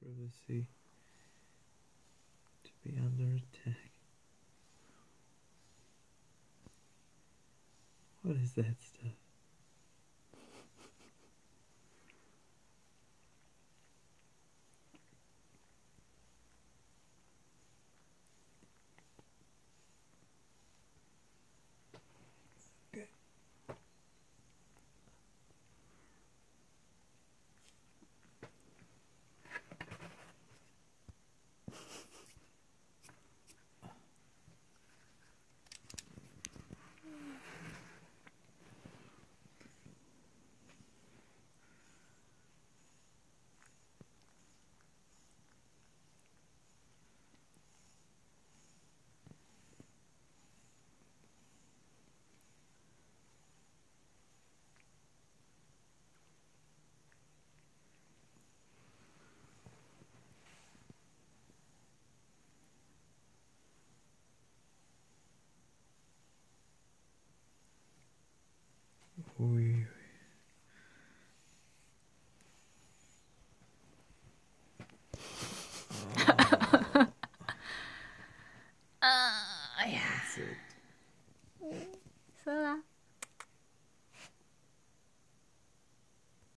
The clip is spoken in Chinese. privacy to be under attack. What is that stuff? 哎呀！嗯，算了。